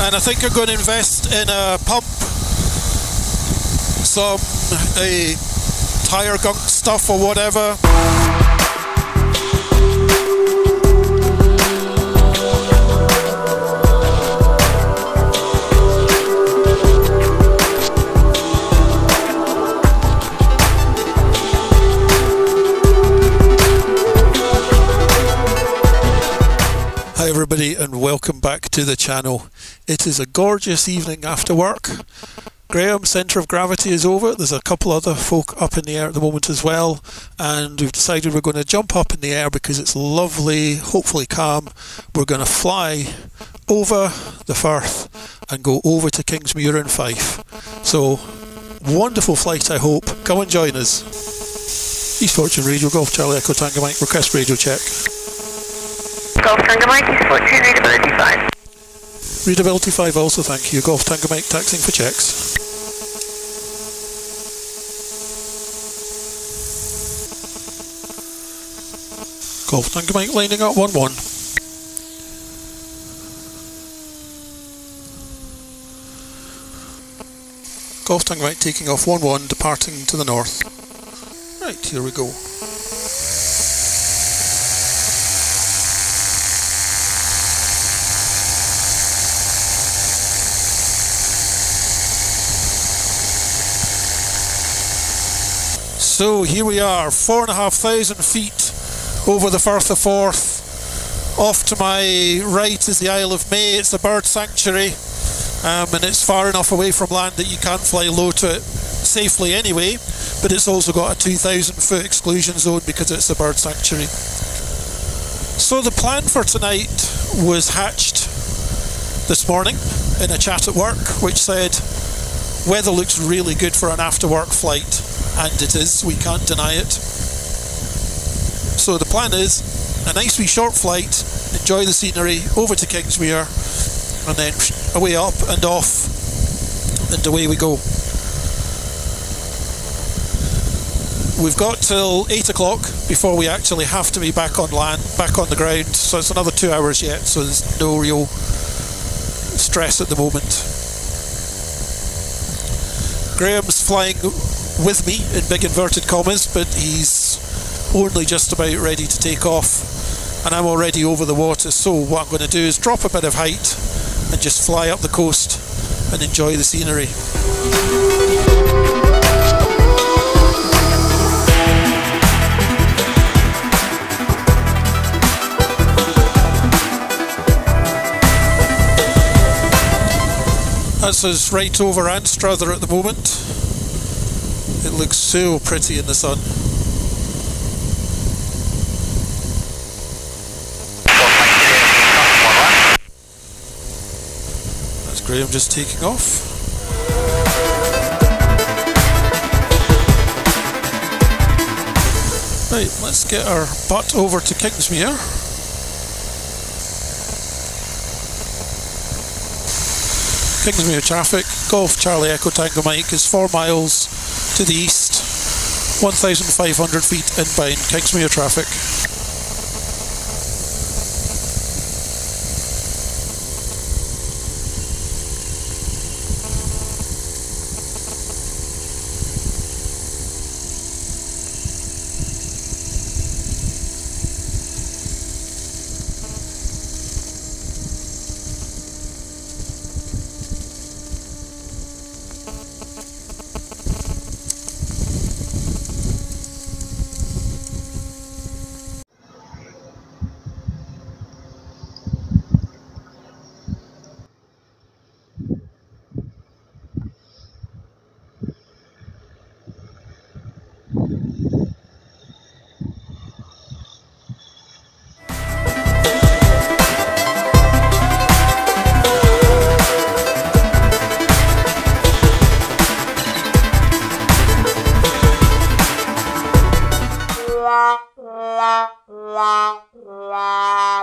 and I think I'm going to invest in a pump, some a tire gunk stuff or whatever. Everybody and welcome back to the channel. It is a gorgeous evening after work. Graham, centre of gravity is over. There's a couple other folk up in the air at the moment as well and we've decided we're going to jump up in the air because it's lovely, hopefully calm. We're going to fly over the Firth and go over to Kingsmuir in Fife. So, wonderful flight I hope. Come and join us. East Fortune Radio Golf Charlie Echo Tango Mike request radio check. Golf Tango Mike, East Fortune, readability 5. Readability 5 also, thank you. Golf Tango Mike taxing for checks. Golf Tango Mike lining up 1 1. Golf Tango Mike taking off 1 1, departing to the north. Right, here we go. So here we are, four and a half thousand feet over the Firth of Forth. Off to my right is the Isle of May. It's a bird sanctuary, um, and it's far enough away from land that you can't fly low to it safely anyway. But it's also got a 2,000 foot exclusion zone because it's a bird sanctuary. So the plan for tonight was hatched this morning in a chat at work, which said weather looks really good for an after work flight and it is, we can't deny it. So the plan is a nice wee short flight, enjoy the scenery, over to Kingsmuir, and then away up and off, and away we go. We've got till 8 o'clock before we actually have to be back on land, back on the ground, so it's another two hours yet, so there's no real stress at the moment. Graham's flying with me in big inverted commas, but he's only just about ready to take off, and I'm already over the water. So what I'm going to do is drop a bit of height and just fly up the coast and enjoy the scenery. That's us right over Anstruther at the moment. It looks so pretty in the sun. That's Graham just taking off. Right, let's get our butt over to Kingsmuir. Kingsmuir traffic, Golf Charlie Echo Tango Mike is 4 miles to the east, 1,500 feet inbound Kingsmuir traffic.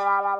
la, la, la.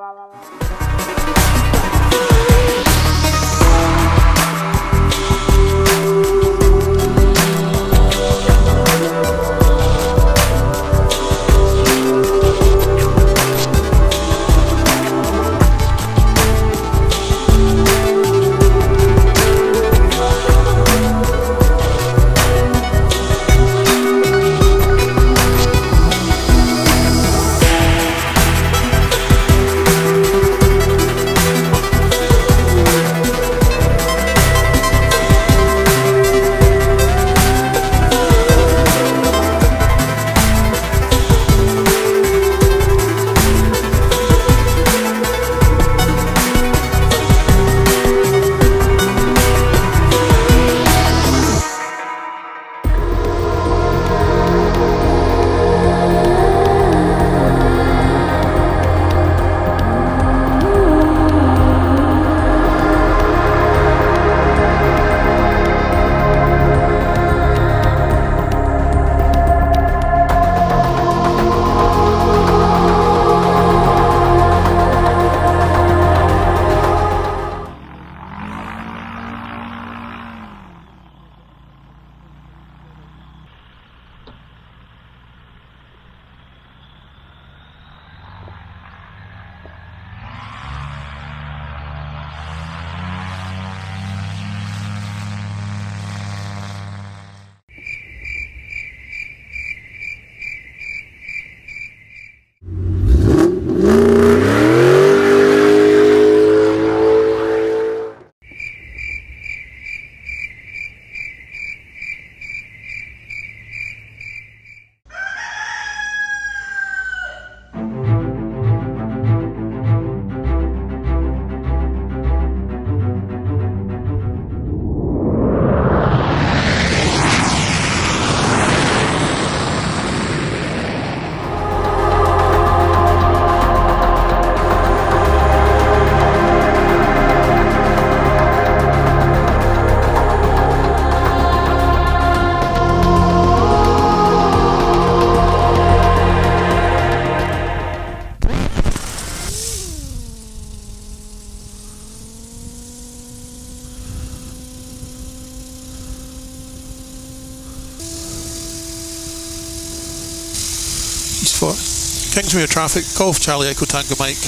Kingsmuir traffic, Golf Charlie Echo Tango Mike,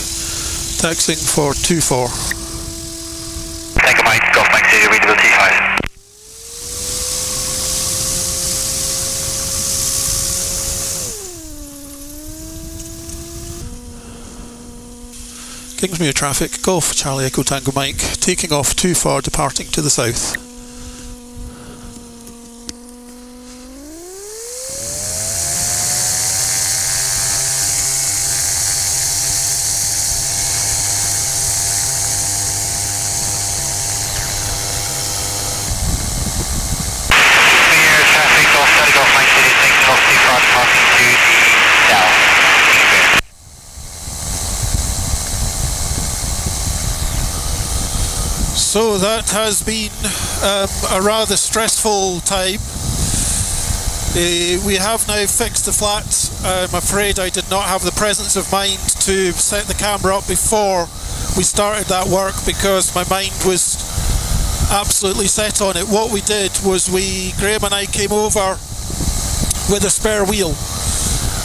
taxing for 2-4. Tango Mike, Golf Mike City, readable T5. Kingsmuir traffic, Golf Charlie Echo Tango Mike, taking off 2-4, departing to the south. Kingsmuir traffic, Golf Charlie, Golf Mike City, taking off T5, departing to the south. Kingsmuir. So that has been um, a rather stressful time. Uh, we have now fixed the flat. I'm afraid I did not have the presence of mind to set the camera up before we started that work because my mind was absolutely set on it. What we did was we, Graham and I came over with a spare wheel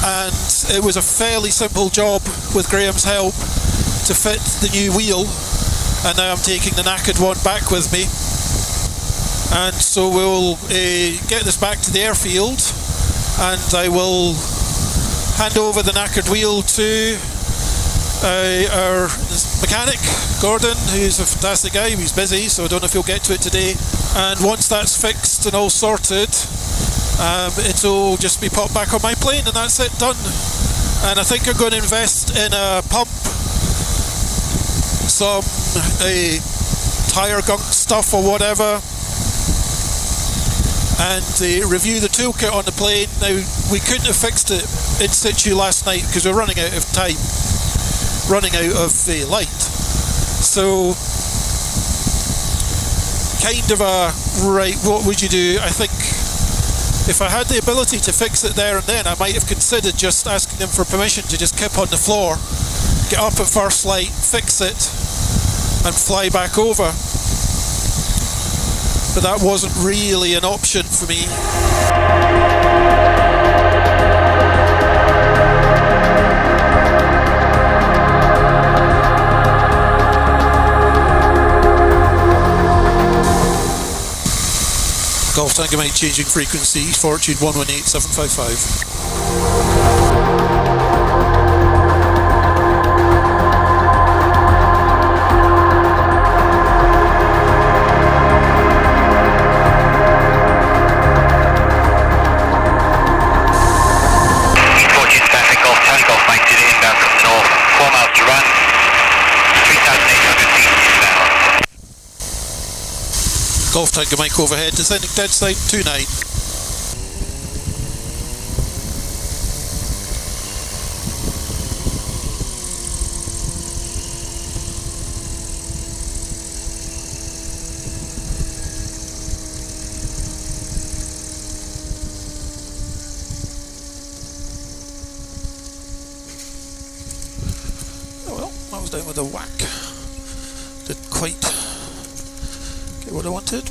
and it was a fairly simple job with Graham's help to fit the new wheel and now I'm taking the knackered one back with me. And so we'll uh, get this back to the airfield, and I will hand over the knackered wheel to uh, our mechanic, Gordon, who's a fantastic guy. He's busy, so I don't know if he'll get to it today. And once that's fixed and all sorted, um, it'll just be popped back on my plane, and that's it done. And I think I'm going to invest in a pump some uh, tire gunk stuff or whatever and uh, review the toolkit on the plane. Now, we couldn't have fixed it in situ last night because we're running out of time, running out of uh, light. So, kind of a, right, what would you do? I think if I had the ability to fix it there and then, I might have considered just asking them for permission to just kip on the floor, get up at first light, fix it, and fly back over. But that wasn't really an option for me. Golf Tango Mike changing frequency, Fortune 118755. Mike overhead, descending dead side 29. Oh well, I was down with a whack. Didn't quite what I wanted,